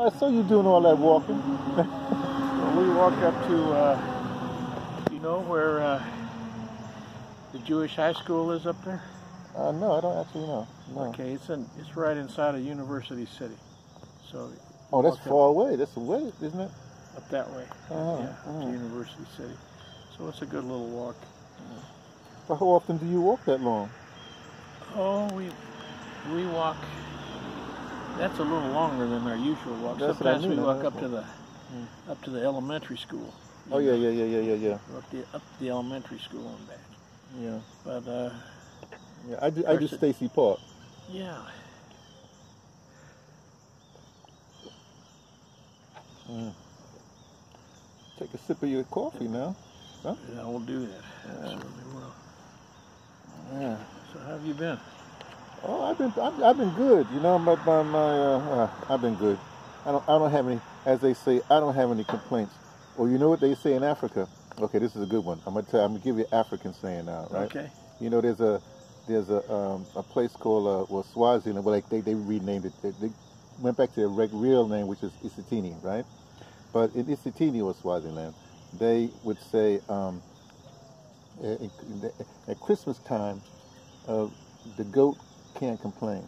I saw you doing all that walking. Well, we walk up to, uh, you know where uh, the Jewish high school is up there? Uh, no, I don't actually know. No. Okay, it's in, it's right inside of University City. So Oh, that's walk up- far away. That's away, isn't it? up that way. Uh-huh, Yeah, up uh-huh. to University City. So it's a good little walk. But how often do you walk that long? Oh, we we walk. That's a little longer than our usual walk. That's I Sometimes we walk up to the up to the elementary school. Oh yeah, yeah, yeah, yeah, yeah, yeah. Up the up the elementary school and back. Yeah, But uh, yeah. I do. I do Stacy Park. yeah, Take a sip of your coffee now. yeah, we'll do that. Absolutely will. Yeah. So how have you been? Oh, I've been. I've, I've been good. You know, my my, my uh, uh, I've been good. I don't. I don't have any. As they say, I don't have any complaints. Or you know what they say in Africa? Okay, this is a good one. I'm gonna tell. I'm gonna give you African saying now, right? Okay. You know, there's a there's a um, a place called uh, well Swaziland, but like they they renamed it. They, they went back to their real name, which is Eswatini, right? But in Eswatini or Swaziland, they would say um, at, at Christmas time, uh, the goat can't complain.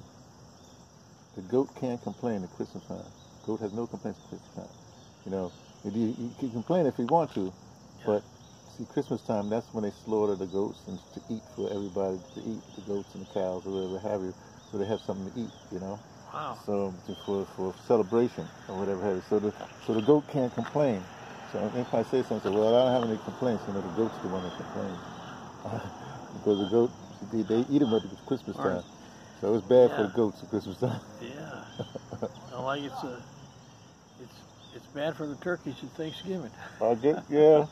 The goat can't complain at Christmas time. Goat has no complaints at Christmas time. You know, if you, can complain if you want to, but see, Christmas time, that's when they slaughter the goats and to eat for everybody to eat, the goats and the cows or whatever have you, so they have something to eat, you know. Wow. So for for celebration or whatever have you. So the so the goat can't complain. So if I say something, well, I don't have any complaints, you know, the goat's the one that complains. because the goat, they, they eat them at Christmas time. So it's bad for the goats at Christmas time. Yeah. well, like it's a, it's it's bad for the turkeys at Thanksgiving. I get, yeah,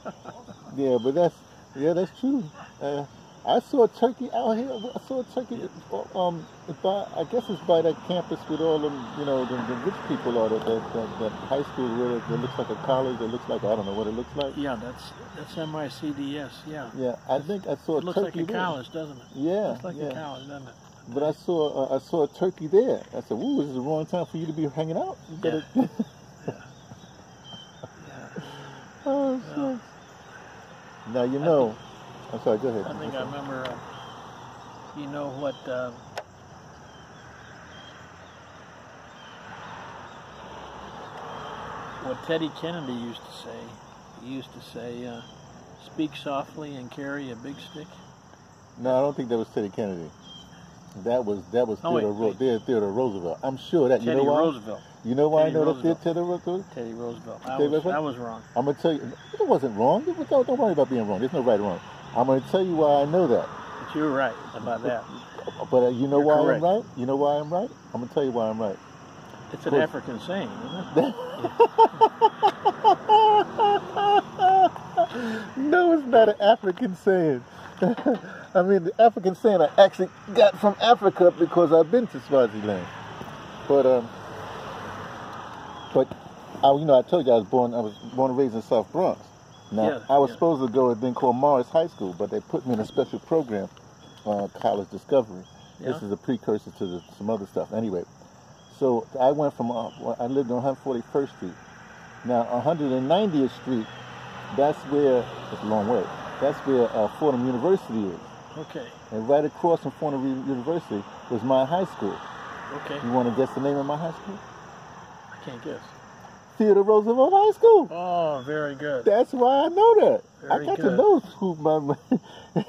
yeah, but that's yeah, that's true. Uh, I saw a turkey out here. I saw a turkey. Um, by I guess it's by that campus with all them, you know, the, the rich people are. That, that, high school where it, looks like a college. It looks like I don't know what it looks like. Yeah, that's that's MICDS. Yeah. Yeah, I think I saw a It looks turkey like a college, doesn't it? Yeah, Looks like yeah. a college, doesn't it? But I saw uh, I saw a turkey there. I said, "Ooh, this is the wrong time for you to be hanging out." You better- Yeah. oh Yeah. shit! Now you know. I'm sorry. Go ahead. I think I remember. Uh, you know what? Uh, what Teddy Kennedy used to say. He used to say, uh, "Speak softly and carry a big stick." No, I don't think that was Teddy Kennedy. That was that was wait, Theodore, Ro- wait. Theodore, Roosevelt. I'm sure that. Teddy you know why? Roosevelt. You know why Teddy I know Roosevelt. that Theodore Roosevelt? Teddy Roosevelt. I Teddy was, Roosevelt? I was wrong. I'm gonna tell you. It wasn't wrong. It was- Don't, don't worry about being wrong. There's no right or wrong. I'm gonna tell you why I know that. But you're right about that. But uh, you know You're why correct. I'm right? You know why I'm right? I'm gonna tell you why I'm right. It's an African saying, isn't it? no, it's not an African saying. I mean, the African saying I actually got from Africa because I've been to Swaziland. But um, but I, you know, I told you I was born. I was born and raised in South Bronx. Now Yeah, I was yeah. supposed to go to then called Morris High School, but they put me in a special program, uh, College Discovery. This is a precursor to the, some other stuff. Anyway, so I went from uh, I lived on 141st Street. Now 190th Street, that's where it's a long way. That's where uh, Fordham University is, Okay. and right across from Fordham Re- University was my high school. Okay. You want to guess the name of my high school? I can't guess. Theodore Roosevelt High School. Oh, very good. That's why I know that. Very I got to know who my, my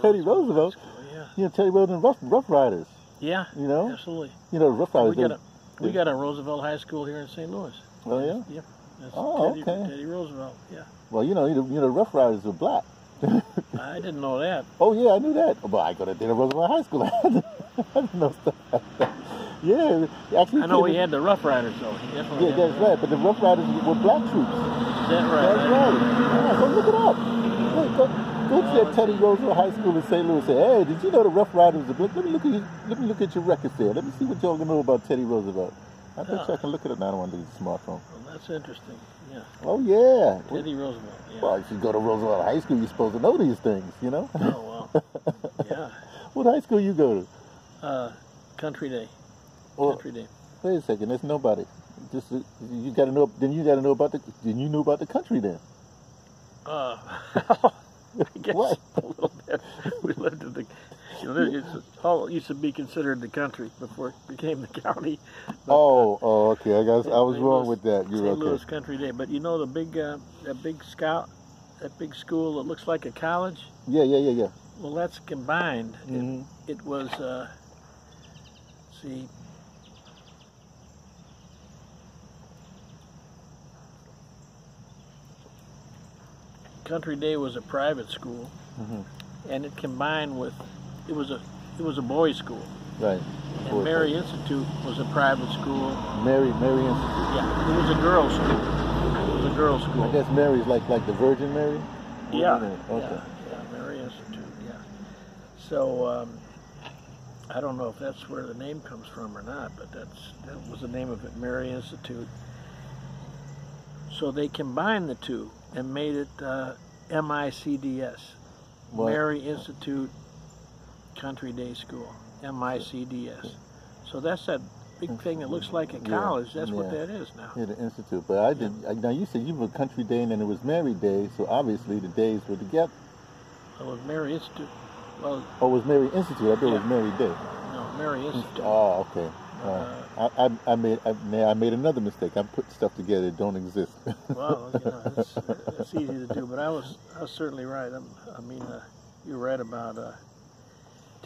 Teddy Roosevelt. Yeah. You know, Teddy Roosevelt, Rough, Rough Riders. Yeah. You know, Absolutely. you know, the Rough Riders. We got a we got a Roosevelt High School here in St. Louis. oh yeah. Yep. That's Oh, Teddy, okay. Teddy Roosevelt. Yeah. Well, you know, you know, you know, the Rough Riders were black. I didn't know that. oh yeah, I knew that. But I go to Teddy Roosevelt High School. I didn't know stuff. Yeah, actually. I know we had the Rough Riders though. Definitely Yeah, that's right. But the Rough Riders were black troops. Is that right? That's right. Yeah, go look it up. Look, go, go oh, to that Teddy Roosevelt High School in St. Louis. and Say, hey, did you know the Rough Riders? Were black? Let me look at your, let me look at your records there. Let me see what y'all know about Teddy Roosevelt. I bet you I can look at it now. I don't want to use a smartphone. Well, that's interesting. Yeah. Oh yeah. Teddy Roosevelt. Yeah. Well, if you go to Roosevelt High School, you're supposed to know these things, you know. Oh well. Yeah. what high school you go to? Uh, Country Day. Well, Country Day. wait a second. There's nobody. Just you got to know. Then you got to know about the. Then you knew about the country then. Uh, I guess What? a little bit. We lived in the, you know, it's all used to be considered the country before it became the county. But, Oh, oh, okay. I guess I was St. wrong Louis- with that. You're St. okay. Louis Country Day. But you know the big, uh, that big scout, that big school that looks like a college. Yeah, yeah, yeah, yeah. Well, that's combined. hmm It, it was, uh, see, Country Day was a private school, Mhm. and it combined with it was a it was a boys' school, Right. and Mary Institute was a private school. Mary, Mary Institute. Yeah, it was a girls' school. It was a girls' school. I guess Mary's like like the Virgin Mary. Yeah, Okay. yeah, yeah, Mary Institute, yeah. So, um, I don't know if that's where the name comes from or not, but that's, that was the name of it, Mary Institute. So they combined the two and made it, uh, MICDS, What? Mary Institute Country Day School, MICDS. So that's that big thing that looks like a Yeah, college, that's what that is now. Yeah, the institute. But I did. I, now you said you were Country Day and then it was Mary Day, so obviously the days were together. It was Mary Institute, well, Oh, it was Mary Institute. I thought it was Mary Day. no, Mary Institute. Oh, okay. Uh, I, I, I made I, now I made another mistake. I put stuff together that don't exist. Well, you know, it's, it's easy to do, but I was I was certainly right. I'm, I mean, uh, you're right about uh,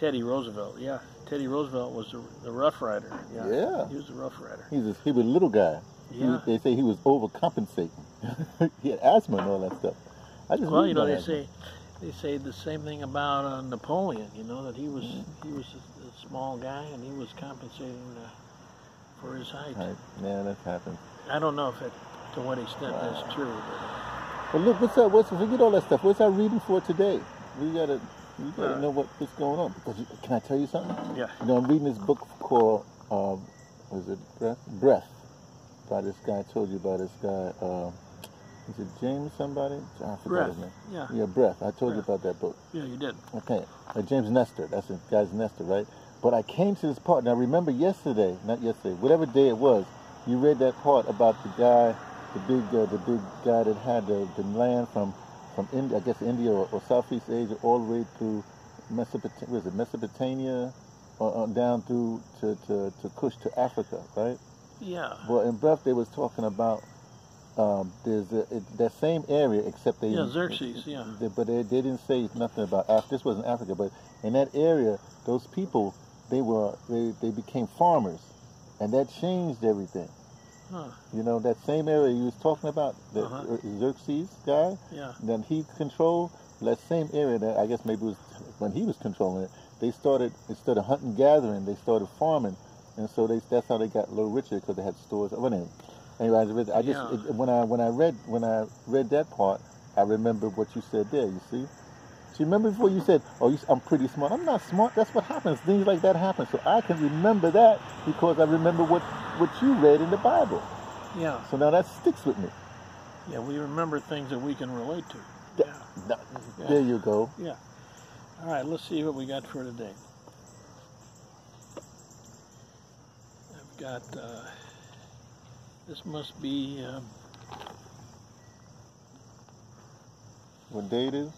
Teddy Roosevelt. Yeah, Teddy Roosevelt was the, the Rough Rider. Yeah, Yeah. he was the Rough Rider. He's a, he was a little guy. He was- Yeah. they say he was overcompensating. he had asthma and all that stuff. I just Well, you know, they asthma. say they say the same thing about uh, Napoleon. You know that he was he was a, a small guy and he was compensating uh, for his height. Yeah, that happens. I don't know if it to what extent that's true. But look, what's up? What's forget all that stuff? What's our reading for today? We gotta, we gotta Uh, know what, what's going on. Because you, can I tell you something? Yeah. You know, I'm reading this book called, um, was it Breath? Breath, by this guy. I told you about this guy. Uh, is it James somebody? I forgot Breath. his name. Yeah. Yeah, Breath. I told you about that book. Yeah, you did. Okay, uh, James Nestor. That's the guy's Nestor, right? But I came to this part. Now remember yesterday, not yesterday, whatever day it was, you read that part about the guy, the big, uh, the big guy that had the, the land from, from India, I guess India or, or Southeast Asia, all the way through Mesopotamia. Was it Mesopotamia, or, uh, down through to, to, to Kush to Africa, right? Yeah. Well, in Breath they was talking about um, there's a, it, that same area, except they Yeah, Xerxes, yeah. they- but they, they didn't say nothing about Africa. This wasn't Africa, but in that area, those people they were they, they became farmers, and that changed everything. Huh. You know that same area you was talking about, the Uh-huh. Xerxes guy, Yeah. that he controlled. That same area that I guess maybe was when he was controlling it. They started instead of hunting gathering, they started farming, and so they that's how they got a little richer because they had stores. Well, anyway, anyway, I just, I just Yeah. it, when I when I read when I read that part, I remember what you said there. You see. So you remember before you said, "Oh, you, I'm pretty smart." I'm not smart. That's what happens. Things like that happen. So I can remember that because I remember what what you read in the Bible. Yeah. So now that sticks with me. Yeah, we remember things that we can relate to. Th- Yeah. Yeah. There you go. Yeah. All right, let's see what we got for today. I've got, uh, this must be, um, What day it is?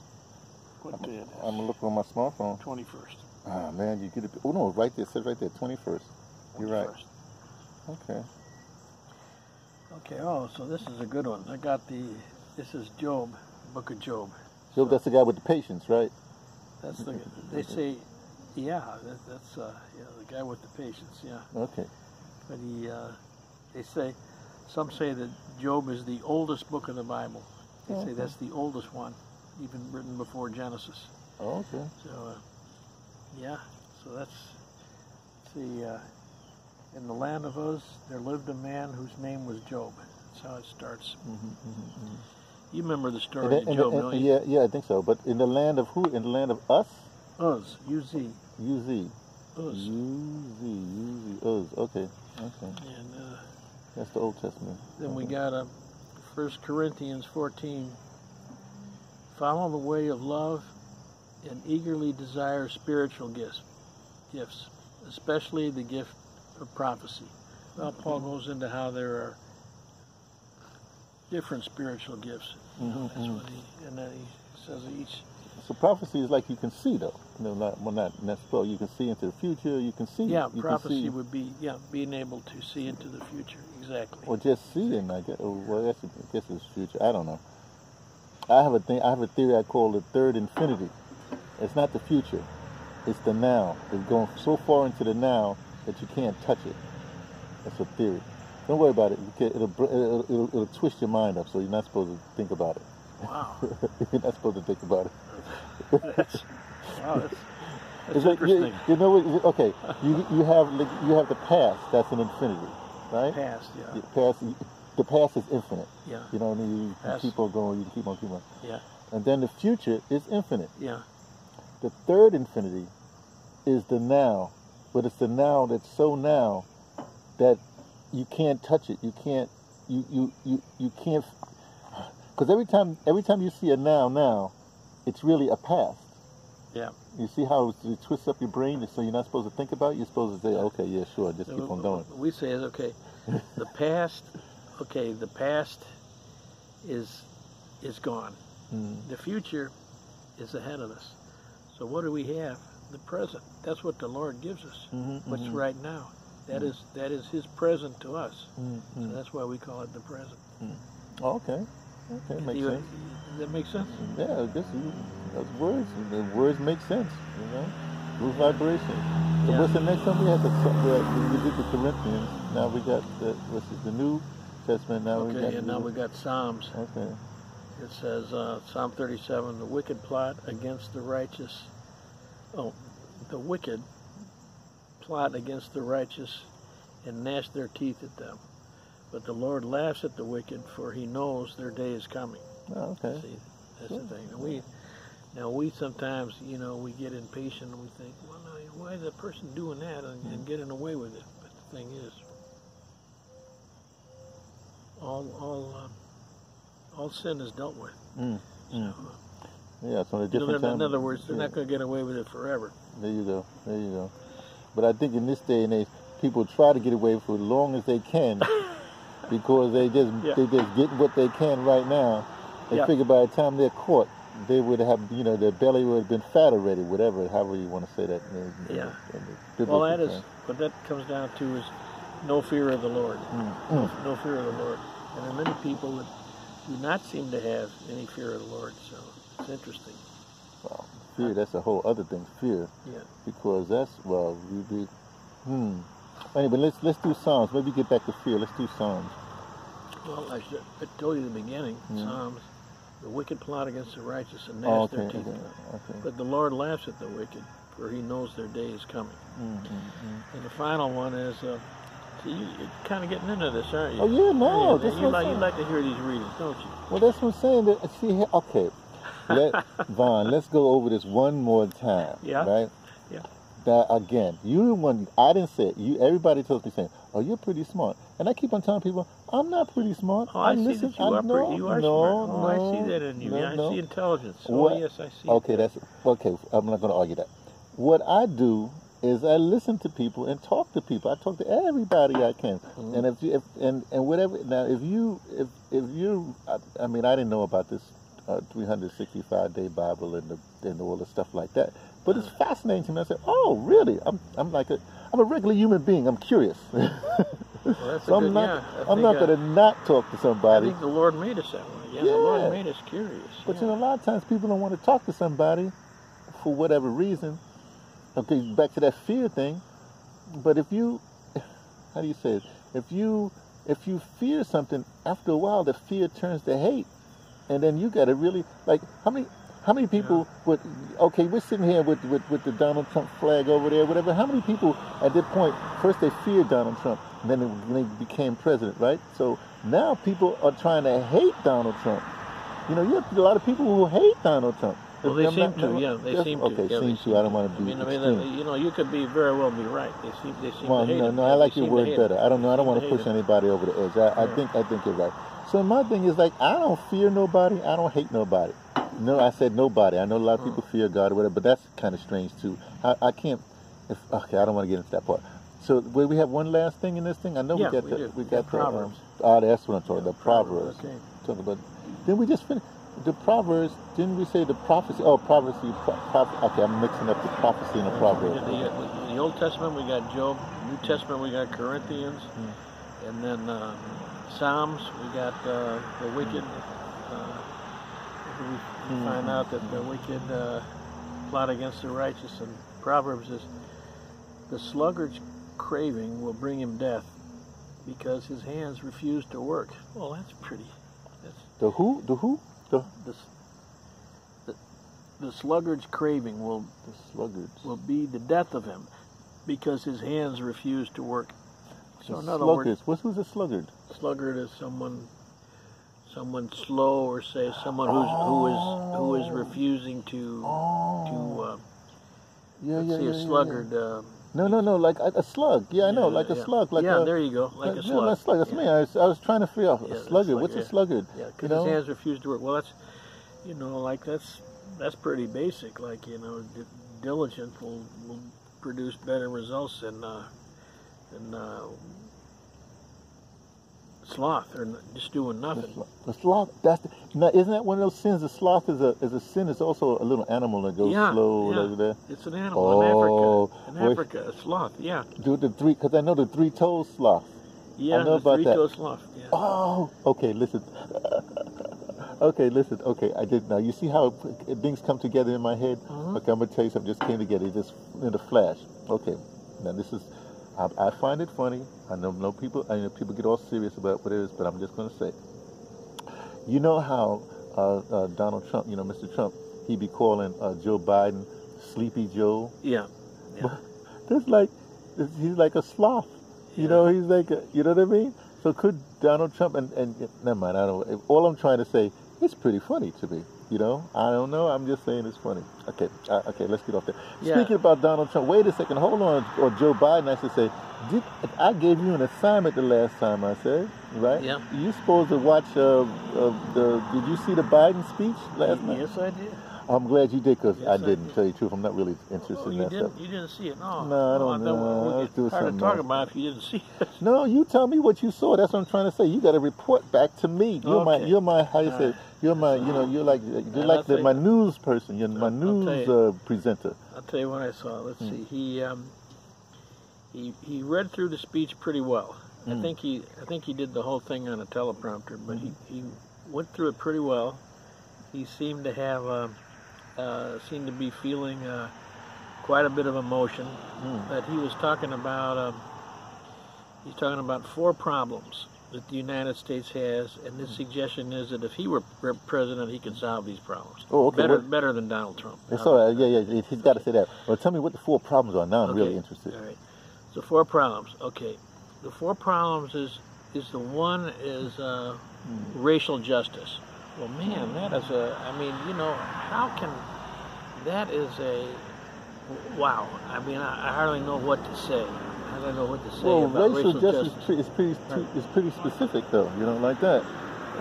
what day it I'm gonna look on my smartphone. 21st. Ah man, you get it. Oh no, right there. It says right there, 21st. You're right. 21st. Okay. Okay, oh, so this is a good one. I got the, this is Job, Book of Job. So that's the guy with the patience, right? That's the, they say, yeah, that, that's, uh, yeah, the guy with the patience, yeah. Okay. But he, uh, they say, some say that Job is the oldest book of the Bible. They say that's the oldest one, even written before Genesis. Oh, okay. So, uh, yeah, so that's, see, uh, in the land of Uz, there lived a man whose name was Job. That's how it starts. Mm-hmm, You remember the story and- Job, and- don't you? yeah, yeah, I think so. But in the land of who? In the land of us? Uz, U-Z, U-Z. Uz. U-Z, U-Z, Uz. Okay. Okay. And uh, That's the Old Testament. then we got uh, 1 Corinthians 14. Follow the way of love and eagerly desire spiritual gifts, gifts, especially the gift of prophecy. Well, Paul goes into how there are different spiritual gifts. Know, that's what mm-hmm. he, and then he says each. So prophecy is like you can see though. You know, not well, not necessarily. You can see into the future. You can see. Yeah, you prophecy Can see, would be yeah being able to see into the future exactly. or just seeing. I guess. Or, well, I guess, I guess it's future. I don't know. I have a thing. I have a theory I call the third infinity. It's not the future. It's the now. It's going so far into the now that you can't touch it. That's a theory. Don't worry about it. It'll, it'll, it'll, it'll twist your mind up, so you're not supposed to think about it. Wow, you're not supposed to think about it. that's wow, that's, that's It's like, you, you know what? Okay, you you have you have the past. That's an infinity, right? Past, yeah, The past, the past is infinite. yeah, You know, what I mean? you Past. keep on going. You can keep on keep on. yeah, And then the future is infinite. yeah, The third infinity is the now, but it's the now that's so now that you can't touch it. You can't. You you you you can't. Because every time every time you see a now now, it's really a past. yeah. You see how it twists up your brain, so you're not supposed to think about it. You're supposed to say, "Okay, yeah, sure, just keep on going." We say is okay. The past, okay, the past is is gone. Mm. The future is ahead of us. So what do we have? The present. That's what the Lord gives us. Mhm, What's mhm. right now. That is that is His present to us. Mm, So that's why we call it the present. Oh, okay, okay, makes You- sense. That make sense? Yeah, I guess you, those words, the words make sense. You know, good vibration. So Yeah. what's the next one we have The we, we did the Corinthians. Now we got the what's it, the New Testament. Now we got Okay, and now we got Psalms. okay. It says, uh, Psalm 37, the wicked plot against the righteous. Oh, the wicked plot against the righteous and gnash their teeth at them. But the Lord laughs at the wicked, for he knows their day is coming. Oh, okay. See, that's the thing. And we, now we sometimes, you know, we get impatient and we think, well, no, why is that person doing that and, and getting away with it? But the thing is, all, all, uh, all sin is dealt with. Mm, So, mm. Yeah, so you different they're- time. in other words, they're yeah. not going to get away with it forever. There you go. There you go. But I think in this day and age, people try to get away for as long as they can because they just Yeah. they just get what they can right now. They Yeah. figure by the time they're caught, they would have you know their belly would have been fat already. Whatever, however you want to say that. in- Yeah. in Well, that is what that comes down to is no fear of the Lord. Mm, No fear of the Lord. And there are many people that do not seem to have any fear of the Lord. So it's interesting. Well, fear. That's a whole other thing. Fear, Yeah. because that's well, you be. Hmm. Anyway, let's let's do Psalms. Maybe get back to fear. Let's do Psalms. Well, I, should, I told you in the beginning, Yeah. Psalms, the wicked plot against the righteous and gnash Oh, okay. their Okay. teeth. Okay. But the Lord laughs at the wicked, for he knows their day is coming. Mm, mm, mm. And the final one is, uh, see, you, you're kind of getting into this, aren't you? Oh yeah, no. Yeah, you, like, you like to hear these readings, don't you? Well, that's what I'm saying. That, see, okay, Let, Vaughn, let's go over this one more time. Yeah. Right. Yeah. That again, you the one. I didn't say it. You. Everybody tells me saying, "Oh, you're pretty smart," and I keep on telling people, "I'm not pretty smart." Oh, I I'm see listen- that you I are, know, pretty, you are no, smart. Oh, I see that in you. no, yeah, I no. see intelligence. What- Oh, yes, I see. Okay, that's okay. I'm not going to argue that. What I do is I listen to people and talk to people. I talk to everybody I can, Mhm. and if you if and and whatever. Now, if you if if you, I, I mean, I didn't know about this uh, 365 day Bible and the and all the stuff like that, but it's fascinating to me. I said, oh, really? I'm I'm like a I'm a regular human being. I'm curious. Well, so I'm good, not yeah. I'm not uh, going to not talk to somebody. I think the Lord made us that way. Yeah, the Lord made us curious. But yeah. you know, a lot of times people don't want to talk to somebody for whatever reason. Okay, back to that fear thing. But if you, how do you say it? If you, if you fear something, after a while, the fear turns to hate, and then you got to really like how many. How many people would okay? We're sitting here with, with, with the Donald Trump flag over there, whatever. How many people at that point first they feared Donald Trump, and then they, they became president, right? So now people are trying to hate Donald Trump. You know, you have a lot of people who hate Donald Trump. Well, they I'm seem not- to, yeah, they seem to. Okay, yeah, seem to. I don't want to be mean, I mean, extreme. uh, you know, you could be very well be right. They seem, they seem Well, to hate no, no, Yeah, I they like your word better. I don't know. I don't want to push anybody over the edge. I, I think I think you're right. So my thing is like I don't fear nobody. I don't hate nobody. No, I said nobody. I know a lot of people fear God or whatever, but that's kind of strange too. I, I can't. If, okay, I don't want to get into that part. So will we have one last thing in this thing? I know Yeah, we got we the do. we got got the um, Proverbs. Ah, that's what I'm talking about. The Proverbs. Okay. Talking about. Didn't we just finish the Proverbs? Didn't we say the prophecy? Oh, prophecy. Pro, proph- okay, I'm mixing up the prophecy and the Proverbs. The, the, the Old Testament, we got Job. New Testament, we got Corinthians. Hmm. And then um, Psalms, we got uh, the wicked. Uh, we Hmm. find out that the wicked uh, plot against the righteous. And Proverbs is the sluggard's craving will bring him death because his hands refuse to work. Well, that's pretty. That's The who? The who? The, the, the, the sluggard's craving will the sluggards. will be the death of him because his hands refuse to work. So in other words, sluggards. What's who's a sluggard? Sluggard is someone someone slow or say someone who's who is who is refusing to to Oh. uh, yeah, let's yeah, see yeah, a sluggard. Uh, No, no, no, like a, slug. Yeah, I know, like a slug. Like yeah, a, there you go, like a slug. slug. That's me. I was, I was trying to figure out a sluggard. What's a sluggard? Yeah, you because know? his hands refuse to work. Well, that's you know, like that's that's pretty basic. Like you know, d- diligent will will produce better results than uh, than uh, sloth or just doing nothing. The sloth. That's the, now, isn't that one of those sins? The sloth is a is a sin. It's also a little animal that goes Yeah, slow yeah. like that. It's an animal Oh, in Africa. In. Africa, a sloth. Yeah, Do the three because I know the three toed sloth. yeah. I know the about that. three-toed sloth. Yeah. Oh, okay. Listen. okay, listen. Okay, I did now. You see how things come together in my head. Mhm. Okay, I'm gonna tell you something. Just came together, just in a flash. Okay, now this is. I, I find it funny. I know no people. I know people get all serious about what it is, but I'm just gonna say. You know how uh, uh, Donald Trump, you know, Mr. Trump, he be calling uh, Joe Biden Sleepy Joe. Yeah. Yeah. That's like he's like a sloth. You Yeah. know, he's like a, you know what I mean. So could Donald Trump and and never mind. I don't. All I'm trying to say, it's pretty funny to me. You know, I don't know. I'm just saying it's funny. Okay, uh, okay. Let's get off there. Yeah. Speaking about Donald Trump, wait a second. Hold on. Or Joe Biden, I should say. Did I gave you an assignment the last time I said right? Yeah. You supposed to watch uh, uh, the. Did you see the Biden speech last night? Yes, I did. I'm glad you did because Yes, I didn't. did. Tell you the truth, I'm not really interested Oh, in that didn't. stuff. You didn't see it. No. No, I don't oh, know. We'll Let's get do hard to talk else. about if you didn't see it. No, you tell me what you saw. That's what I'm trying to say. You got to report back to me. You're my, you're my, how you All say, right. you're my, you know, you're like, you're I'll like the, my news person. You're my I'll news you. uh, presenter. I'll tell you what I saw. Let's Hmm. see. He um, he he read through the speech pretty well. I Hmm. think he I think he did the whole thing on a teleprompter, but he, Hmm. he went through it pretty well. He seemed to have um, uh, seemed to be feeling uh, quite a bit of emotion. Mm. But he was talking about um, he's talking about four problems that the United States has, and Hmm. his suggestion is that if he were president, he could solve these problems. Oh, okay. Better better than Donald Trump. It's How all about right. Yeah, yeah. He's got to say that. Well, tell me what the four problems are. Now I'm really interested. All right. So four problems. Okay. The four problems is is the one is uh, Hmm. racial justice. Well, man, that is a. I mean, you know, how can that is a wow. I mean, I, I hardly know what to say. I don't know what to say Well, about racial racial justice justice. is pretty, is pretty, specific, though. You know, like that.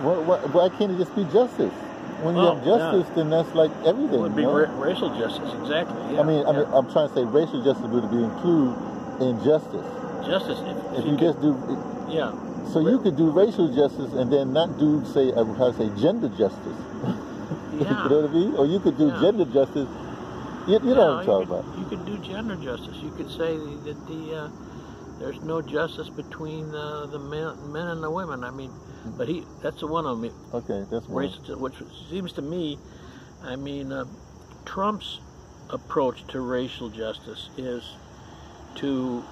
Why, why, why can't it just be justice? When you Oh, have justice, then that's like everything. It would be you know? ra- racial justice, exactly. Yeah, I mean, I mean, I'm trying to say racial justice would be include injustice. justice. If, If you just do, yeah, so you could do racial justice and then not do, say, uh, how to say, gender justice. you know what I mean? Or you could do Yeah. gender justice. You, you know what I'm talking could, about? You could do gender justice. You could say that the uh, there's no justice between uh, the men, men and the women. I mean, but he that's the one of me. Okay, that's one. Race, which seems to me, I mean, uh, Trump's approach to racial justice is to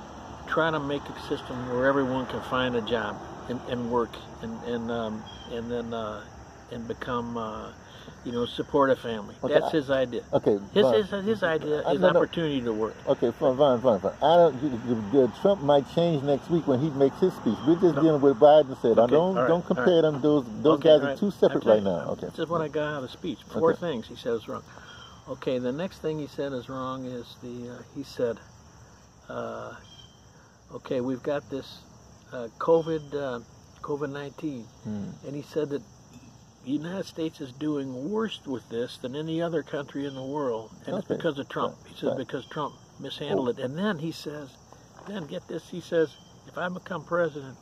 try to make a system where everyone can find a job and, and work and and um, and then uh, and become uh, you know support a family. Okay, That's I- his idea. Okay, His, fine. his, his idea is opportunity to work. Okay, fine, fine, fine, fine. I don't. Trump might change next week when he makes his speech. We're just No. dealing with Biden said. I don't right, don't compare them. Those those Okay, guys all are right. two separate right now. Okay. This is what I got out of the speech. Four Okay. things he says wrong. Okay, the next thing he said is wrong is the uh, he said, uh, okay, we've got this uh, COVID uh, COVID nineteen, Hmm. and he said that the United States is doing worse with this than any other country in the world, and it's because of Trump. He says Right. because Trump mishandled it, and then he says, then get this, he says, if I become president,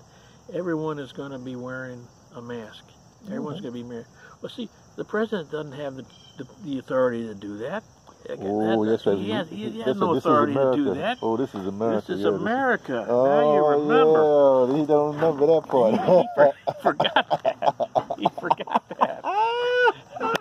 everyone is going to be wearing a mask. Everyone's going to be wearing. Well, see, the president doesn't have the, the, the authority to do that. Oh, That- yes, sir. He has, he Yes, has no This is authority to do that. Oh, this is America. This is yeah, America. Oh, now you oh, remember. yeah. He don't remember that part. he for- forgot that. He forgot that.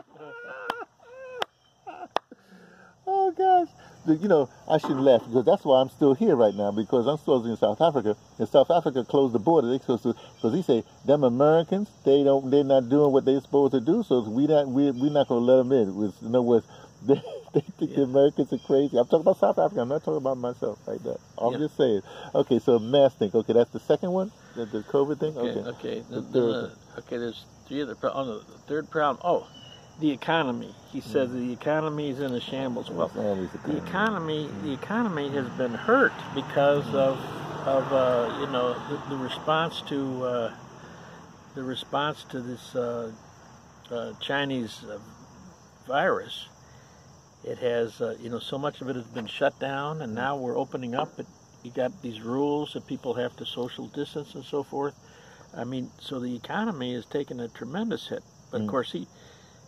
oh gosh. You know, I shouldn't laugh because that's why I'm still here right now because I'm supposed to be in South Africa. And South Africa closed the border. They supposed to because he say them Americans they don't they're not doing what they're supposed to do. So we not we we not gonna let them in. With in other words, they, they think the Americans are crazy. I'm talking about South Africa. I'm not talking about myself like that. I'm Yeah. just saying. Okay, so mask thing. Okay, that's the second one. The, the COVID thing. Okay, Okay. okay. The The- the- okay, there's three other pro- no, the third problem. Oh, the economy. He says the economy is in a shambles. Well, always the economy the economy has been hurt because of of uh, you know the, the response to uh, the response to this uh, uh, Chinese uh, virus. It has uh, you know so much of it has been shut down, and now we're opening up. But you got these rules that people have to social distance and so forth. I mean, so the economy is taking a tremendous hit. But of Mm. course, he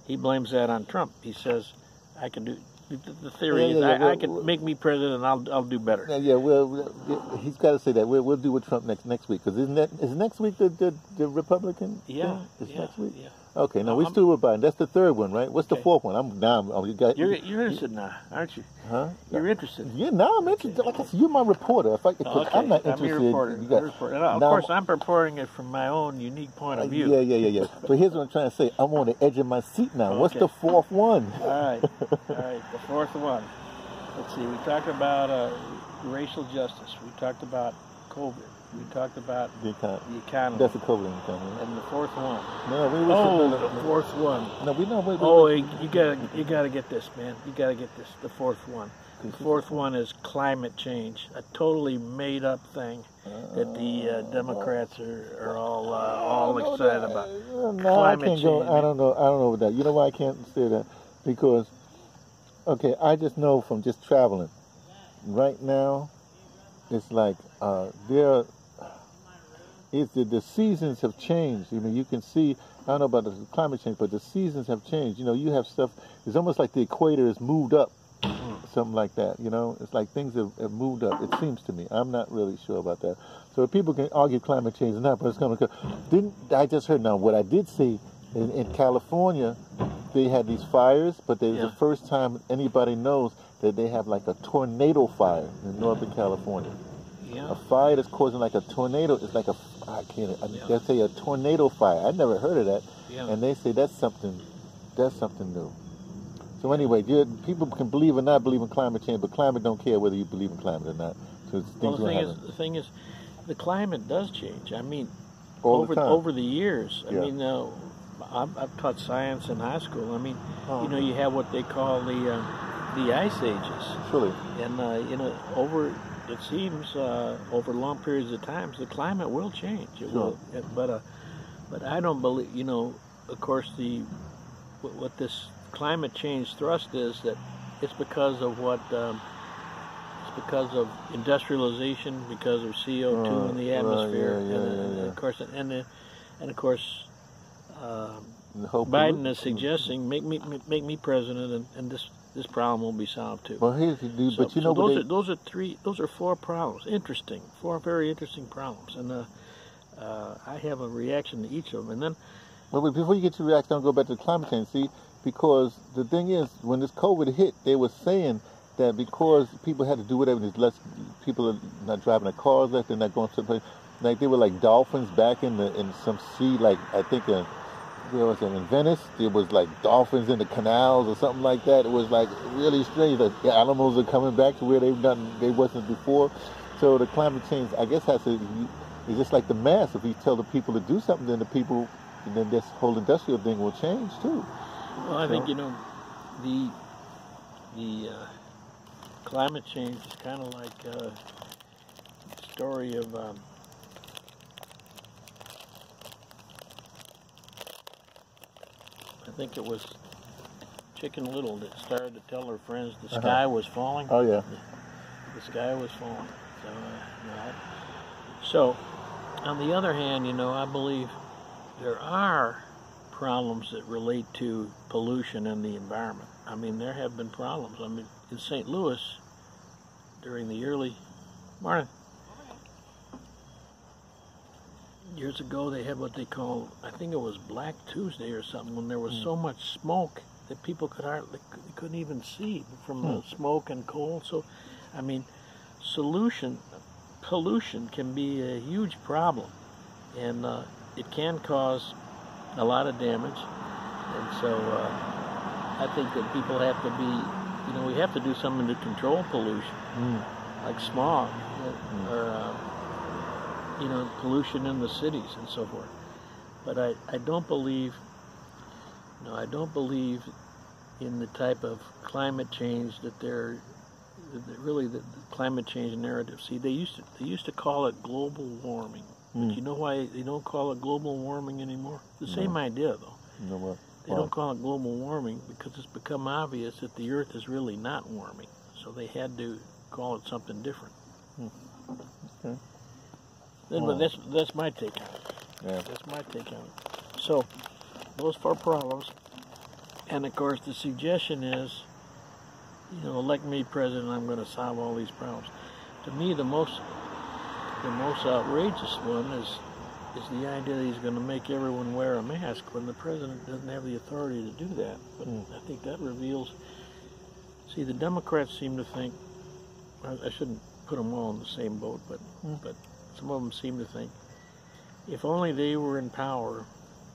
he blames that on Trump. He says, "I can do." The, the theory Yeah, is, yeah, yeah, I, I can well- make me president, and I'll I'll do better. Yeah, yeah, well, well, he's got to say that. We'll, we'll do with Trump next next week because isn't that is next week the the, the Republican? Yeah, thing? It's yeah, next week. yeah. Okay, no, we I'm- still were buying. That's the third one, right? What's the fourth one? I'm now. I'm, oh, you got, You're you're interested now, aren't you? huh? You're interested. Yeah, now I'm interested. Like I said, you're my reporter. If I, cause Okay, I'm not I'm interested. your reporter. you I'm got- reporter. And, of now- course, I'm reporting it from my own unique point uh, of view. Yeah, yeah, yeah, yeah. But here's what I'm trying to say. I'm on the edge of my seat now. What's the fourth one? All right, all right. The fourth one. Let's see. We talked about uh, racial justice. We talked about COVID. We talked about The econ- the economy. That's a COVID thing. Right? and the fourth one. No, we were Oh, no, the fourth one. no, we know. We, we, Oh, you you gotta you gotta get this, man. You gotta get this. The fourth one. The fourth one is climate change, a totally made up thing that the uh, Democrats are, are all uh, all excited about. No, I Climate can't go. change. I don't know. I don't know that. You know why I can't say that? Because, okay, I just know from just traveling. Right now, it's like uh, there. It's the, the seasons have changed. You know, you can see. I don't know about the climate change, but the seasons have changed. You know, you have stuff. It's almost like the equator has moved up, something like that. You know, it's like things have, have moved up. It seems to me. I'm not really sure about that. So people can argue climate change or not, but it's coming. Didn't I just heard now? What I did see in, in California, they had these fires, but it's Yeah. the first time anybody knows that they have like a tornado fire in Northern California. Yeah. A fire that's causing like a tornado. It's like a I can't. I, Yeah. They say a tornado fire. I never heard of that, Yeah. and they say that's something. That's something new. So anyway, people can believe or not believe in climate change, but climate don't care whether you believe in climate or not. So it's Well, the thing is, the thing is, the climate does change. I mean, all over the over the years. I Yeah. mean, uh, I've, I've taught science in high school. I mean, Oh. you know, you have what they call the uh, the ice ages, and uh, you know, over it seems uh, over long periods of times the climate will change. It Sure. will, It- but uh, but I don't believe. You know, of course, the what, what this climate change thrust is that it's because of what. Um, it's because of industrialization, because of CO two in the atmosphere, yeah, yeah, and, yeah, and of course, and uh, and of course, um, Biden is suggesting make me make me president, and, and this this problem will be solved too. Well, here's the dude, So- but you know what those they, are those are three, those are four problems. Interesting, four very interesting problems, and uh, uh, I have a reaction to each of them. And then But wait, before you get to the reaction, I'll go back to the climate change. See, because the thing is, when this COVID hit, they were saying that because people had to do whatever, there's less people are not driving their cars, less they're not going to place. Like they were like dolphins back in the in some sea, like I think in where was in Venice? There was like dolphins in the canals or something like that. It was like really strange. Like the animals are coming back to where they've done they wasn't before. So the climate change, I guess, has to. It's just like the mass. If you tell the people to do something, then the people, then this whole industrial thing will change too. Well, I think you know the the uh, climate change is kind of like uh, the story of um, think it was Chicken Little that started to tell her friends the Uh-huh. sky was falling. Oh yeah. The sky was falling. So, uh, I- so on the other hand, you know, I believe there are problems that relate to pollution and the environment. I mean, there have been problems. I mean, in St. Louis, during the early morning, years ago, they had what they called, I think it was Black Tuesday or something, when there was Hmm. so much smoke that people could hardly couldn't even see from the Hmm. smoke and coal. So, I mean, solution, pollution can be a huge problem, and uh, it can cause a lot of damage. And so, uh, I think that people have to be, you know, we have to do something to control pollution, Mm. like smog, uh, or uh, you know, pollution in the cities and so forth. But I, I don't believe, no, I don't believe in the type of climate change that they're that really the, the climate change narrative. See, they used to they used to call it global warming. But Mm. you know why they don't call it global warming anymore? The same idea though. You know what? They don't call it global warming because it's become obvious that the Earth is really not warming. So they had to call it something different. Okay. Then, Oh. but that's that's my take on it. Yeah. That's my take on it. So, those four problems, and of course, the suggestion is, you know, elect me president, I'm going to solve all these problems. To me, the most, the most outrageous one is, is the idea that he's going to make everyone wear a mask when the president doesn't have the authority to do that. But Mm. I think that reveals. See, the Democrats seem to think. I, I shouldn't put them all in the same boat, but Mm. but some of them seem to think if only they were in power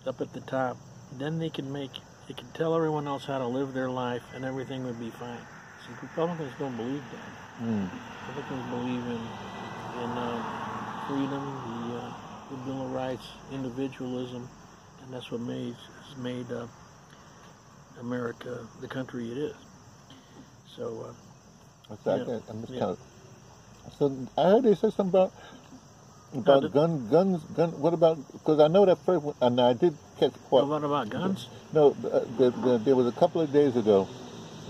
up at the top, then they could make, they could tell everyone else how to live their life and everything would be fine. See, Republicans don't believe that. Mm. Republicans believe in, in uh, freedom, the, uh, the Bill of Rights, individualism, and that's what made, has made uh, America the country it is. So, uh, I Yeah. can't- I'm just Yeah. kind of. So I heard they said something about about the- gun guns gun. What about? Because I know that first one, and I did catch uh, what. about guns? No, uh, the, the, there was a couple of days ago.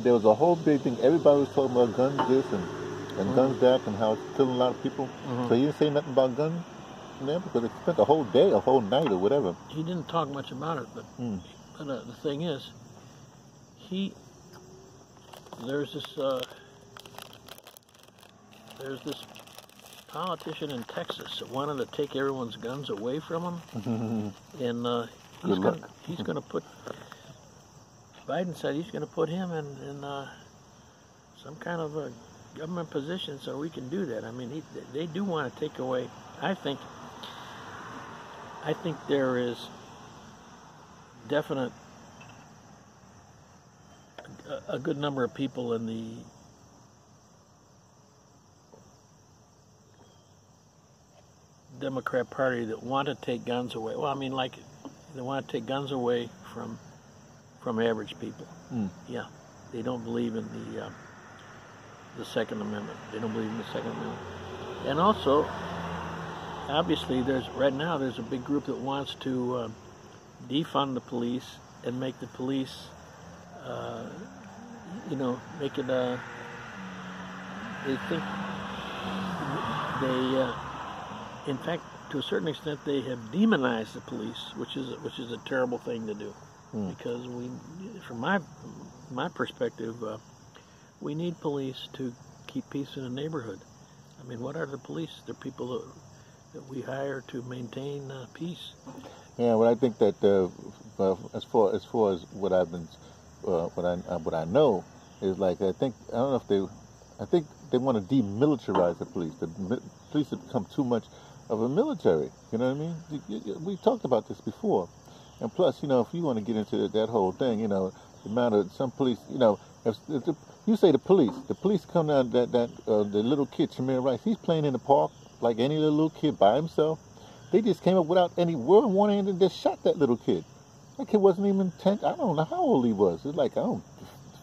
There was a whole big thing. Everybody was talking about guns this and and Mhm. guns that, and how it's killing a lot of people. Mhm. So you didn't say nothing about guns, man, because they spent a whole day, a whole night, or whatever. He didn't talk much about it, but Mm. But uh, the thing is, he there's this uh, there's this politician in Texas that wanted to take everyone's guns away from him, and uh, he's gonna he's gonna put Biden said he's gonna put him in in uh, some kind of a government position so we can do that. I mean, he, they do want to take away. I think I think there is definite a, a good number of people in the Democrat Party that want to take guns away. Well, I mean, like they want to take guns away from from average people. Mm. Yeah, they don't believe in the uh, the Second Amendment. They don't believe in the Second Amendment, and also, obviously, there's right now there's a big group that wants to uh, defund the police and make the police, uh, you know, make it. Uh, they think they, uh, in fact, to a certain extent, they have demonized the police, which is which is a terrible thing to do, Hmm. because we, from my my perspective, uh, we need police to keep peace in a neighborhood. I mean, what are the police? They're people that, that we hire to maintain uh, peace. Yeah, well, I think that uh, uh, as far as far as what I've been, uh, what I uh, what I know is like I think I don't know if they, I think they want to demilitarize the police. The police have become too much of a military. You know what I mean? We talked about this before, and plus, you know, if you want to get into that whole thing, you know, the amount of some police, you know, if, if the, you say the police, the police come down that that uh, the little kid Shamir Rice, he's playing in the park like any little kid by himself. They just came up without any word warning and just shot that little kid. That kid wasn't even ten. I don't know how old he was. It's like I don't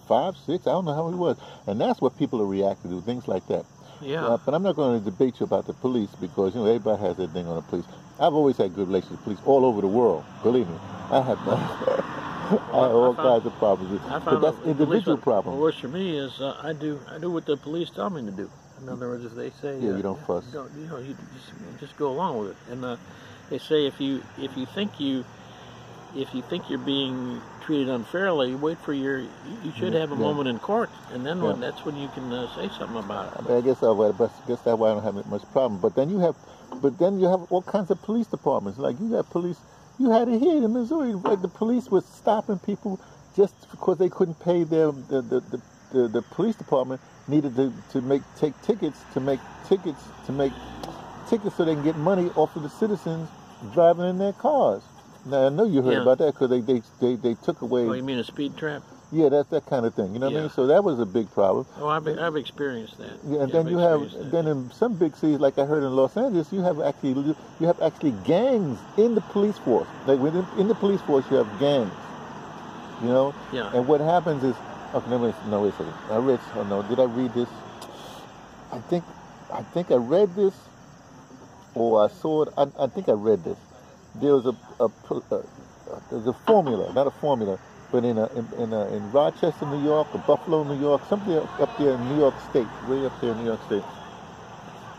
five, six. I don't know how he was. And that's what people are reacting to things like that. Yeah. Uh, but I'm not going to debate you about the police because you know everybody has their thing on the police. I've always had good relations with police all over the world. Believe me, I have. I have all I found- kinds of problems, but that's individual are- problems. What works for me is uh, I do I do what the police tell me to do. In other words, if they say Yeah, uh, you don't fuss. don't you know you just, just go along with it. And uh, they say if you if you think you if you think you're being treated unfairly, wait for your you should have a yeah. moment in court, and then when, that's when you can uh, say something about I, it. mean, I guess I, would- but I guess that's why I don't have much problem. But then you have, but then you have all kinds of police departments. Like you got police, you had it here in Missouri. Like the police was stopping people just because they couldn't pay their the the, the, the, the police department needed to, to make take tickets to make tickets to make tickets so they can get money off of the citizens driving in their cars. Now I know you heard Yeah. about that because they, they they they took away. Oh, you mean a speed trap? yeah, that's that kind of thing. You know what I mean? So that was a big problem. Oh, I've, I've experienced that. Yeah, and Yeah, then I've you have experienced then in some big cities, like I heard in Los Angeles, you have actually you have actually gangs in the police force. Like within in the police force, you have gangs. You know, Yeah. and what happens is okay. No, wait, no, wait a second. I read. Oh no, did I read this? I think I think I read this, or I saw it. I, I think I read this. There was a, a, a, there's a formula, not a formula, but in a, in in, a, in Rochester, New York, or Buffalo, New York, something up there in New York State, way up there in New York State.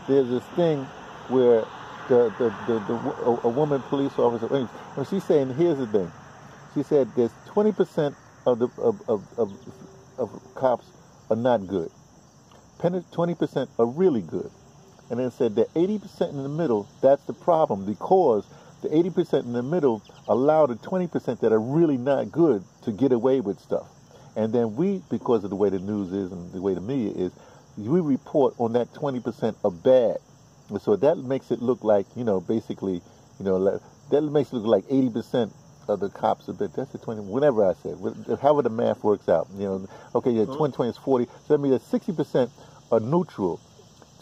There's this thing where the the, the, the a, a woman police officer. When she's saying, here's the thing. She said there's 20% of the of, of, of, of cops are not good. 20% are really good. And then said that 80% in the middle, that's the problem because the 80% in the middle allow the 20% that are really not good to get away with stuff. And then we, because of the way the news is and the way the media is, we report on that 20% of bad. And so that makes it look like, you know, basically, you know, that makes it look like 80% of the cops are bad. That's the 20, whenever I said, however the math works out. You know, okay, yeah, mm-hmm. 20, 20 is 40. So that means that 60% are neutral.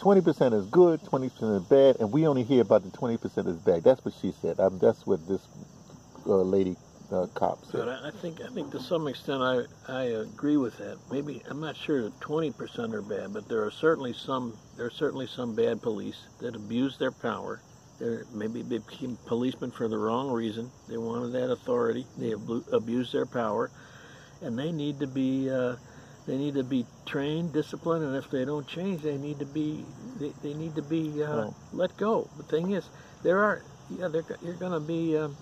20% is good, 20% is bad, and we only hear about the 20% is bad. That's what she said. Um, that's what this uh, lady uh, cop said. I I think I think to some extent I I agree with that. Maybe I'm not sure that 20% are bad, but there are certainly some there are certainly some bad police that abuse their power. They maybe they became policemen for the wrong reason. They wanted that authority. They abu- abuse their power, and they need to be uh, they need to be trained, disciplined, and if they don't change, they need to be they, they need to be uh, Well- let go. The thing is, there are yeah, you're going to be. Um,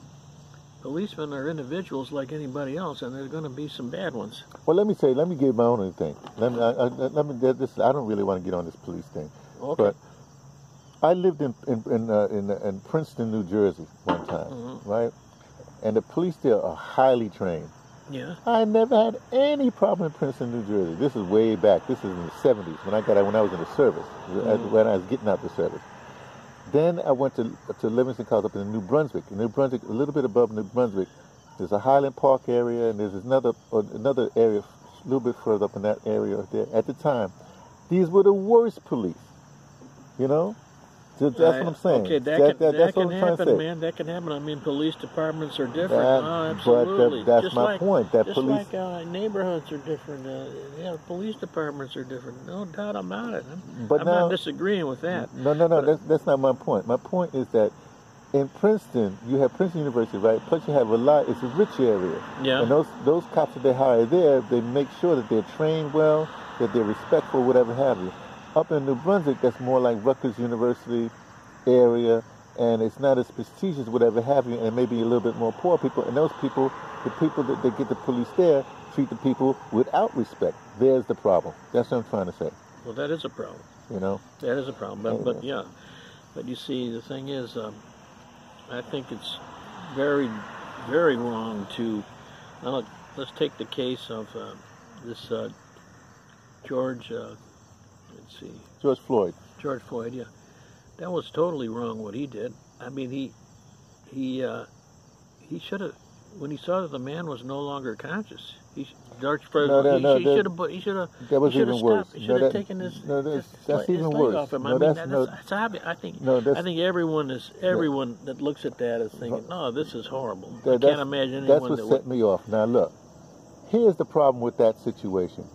policemen are individuals like anybody else, and there's going to be some bad ones. Well, let me say, let me give my own thing. Let me, I, I, let me. This, I don't really want to get on this police thing, Okay. but I lived in in in, uh, in, in Princeton, New Jersey, one time, Mhm. right? And the police there are highly trained. Yeah. I never had any problem in Princeton, New Jersey. This is way back. This is in the '70s when I got out, when I was in the service, Mhm. when I was getting out the service. Then I went to to Livingston College up in New Brunswick. In New Brunswick, a little bit above New Brunswick, there's a Highland Park area, and there's another uh, another area a little bit further up in that area there. At the time, these were the worst police. You know, that's what I'm saying. Okay, that, That- can, that- that can happen, man. That can happen. I mean, police departments are different. Oh, but that- absolutely. that's just my like, point, that just police- like uh, neighborhoods are different. Uh, yeah, police departments are different. No doubt about it. I'm, But I'm now- not disagreeing with that. No, no, no. But- That's, that's not my point. My point is that in Princeton, you have Princeton University, right? Plus, you have a lot. It's a rich area, Yeah. and those those cops that they hire there, they make sure that they're trained well, that they're respectful, whatever have you. Up in New Brunswick, that's more like Rutgers University area, and it's not as prestigious, whatever have you, and maybe a little bit more poor people. And those people, the people that, that get the police there, treat the people without respect. There's the problem. That's what I'm trying to say. Well, that is a problem. You know. That is a problem. But, but yeah, but you see, the thing is, um, I think it's very, very wrong to. Let's take the case of uh, this uh, George. Uh, let's see, George Floyd. George Floyd. Yeah, that was totally wrong what he did. I mean, he he uh, he should have when he saw that the man was no longer conscious. He George Floyd. No, no, he, no, he should have. put- He should have. That was even worse. stopped. He should have that- taken his. no, that's- his, that's his even worse. Off him. I No, mean, that's- that's, no- that's obvious. I think. No, that's- I think everyone is everyone that looks at that is thinking, "No, this is horrible." I can't that's- imagine That's anyone what that set would. me off. Now look, here's the problem with that situation.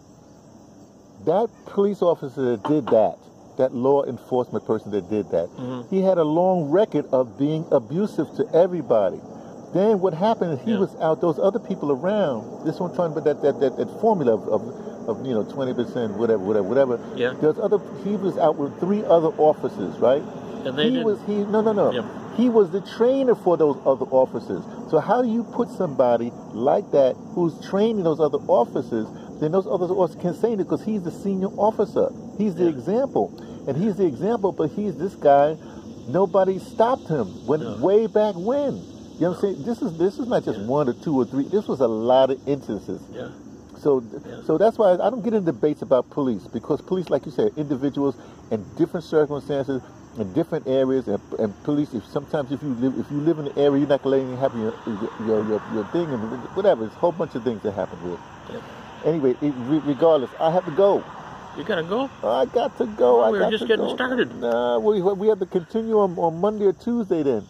That police officer that did that, that law enforcement person that did that, Mhm. he had a long record of being abusive to everybody. Then what happened is he Yeah. was out, those other people around, this one trying about that, that, that, that formula of, of of you know twenty percent, whatever, whatever, whatever. Yeah. There's other. He was out with three other officers, right? And they he didn't. was he no no no. Yep. He was the trainer for those other officers. So how do you put somebody like that who's training those other officers? Then those others can say it because he's the senior officer. He's the Yeah. example, and he's the example. But he's this guy. Nobody stopped him when No. way back when. You know what I'm saying? This is this is not just Yeah. one or two or three. This was a lot of instances. yeah. So, Yeah. so that's why I don't get in debates about police because police, like you said, individuals in different circumstances, in different areas, and, and police. If sometimes if you live if you live in the area, you're not gonna let anything happen your your your, your thing and whatever. It's a whole bunch of things that happen with. Yep. Anyway, it, re- regardless, I have to go. You gotta go. I got to go. Well, I we were got just to getting go. started. Nah, we we have to continue on, on Monday or Tuesday then.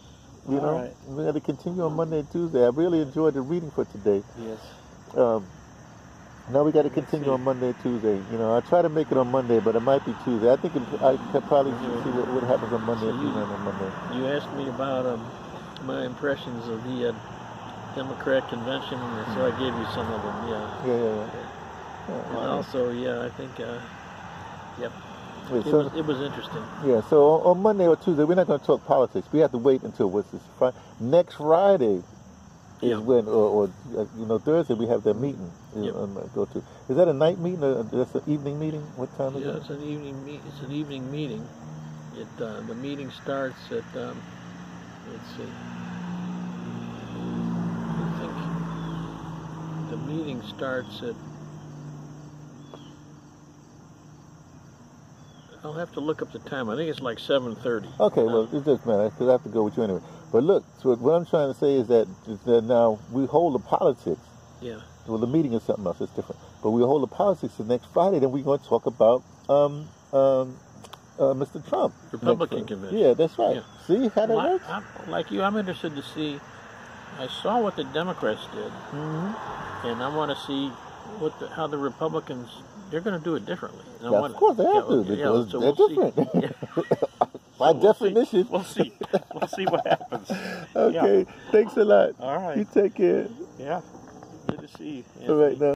You All know, right. we have to continue on Monday and Tuesday. I really enjoyed the reading for today. Yes. Um, now we got to continue on Monday and Tuesday. You know, I try to make it on Monday, but it might be Tuesday. I think it, I could probably see what, what happens on Monday and So you- Tuesday on Monday. You asked me about um, my impressions of the uh, Democrat convention, and so I gave you some of them. Yeah. Yeah, yeah, yeah. And wow. also, yeah, I think. Uh, yep. Wait, It so, was it was interesting. yeah, so on, on Monday or Tuesday, we're not going to talk politics. We have to wait until what's this? Fri- Next Friday is when, or, or uh, you know, Thursday we have that meeting. Yep. um, go to. Is that a night meeting or that's an evening meeting? What time is Yeah, it? it's an evening meet. It's an evening meeting. It uh, the meeting starts at um, let's see. I think the meeting starts at. I'll have to look up the time. I think it's like seven thirty. Okay, well, it doesn't matter because I have to go with you anyway. But look, so what I'm trying to say is that, is that now we hold the politics. Yeah. Well, the meeting is something else. It's different. But we hold the politics the next Friday. Then we're going to talk about um, um, uh, Mr. Trump. Republican convention. Yeah, that's right. Yeah. See how that Well, works? I, I'm, like you, I'm interested to see. I saw what the Democrats did, hmm and I want to see what the, how the Republicans they're going to do it differently. Yeah, of course they have yeah, to okay, yeah, because so they're we'll see. different. By So we'll see. definition. We'll see. We'll see what happens. Okay, thanks a lot. All right. You take care. Yeah. Good to see you. All right now.